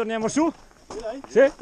torniamo su? Sì?